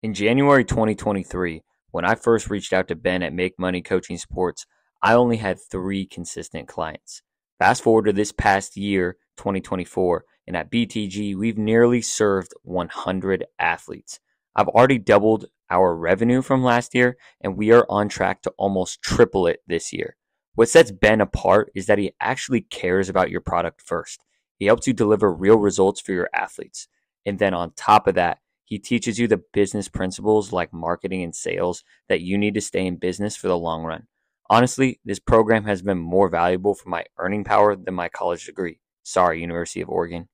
In January 2023, when I first reached out to Ben at Make Money Coaching Sports, I only had three consistent clients. Fast forward to this past year, 2024, and at BTG, we've nearly served 100 athletes. I've already doubled our revenue from last year, and we are on track to almost triple it this year. What sets Ben apart is that he actually cares about your product first. He helps you deliver real results for your athletes. And then on top of that, he teaches you the business principles like marketing and sales that you need to stay in business for the long run. Honestly, this program has been more valuable for my earning power than my college degree. Sorry, University of Oregon.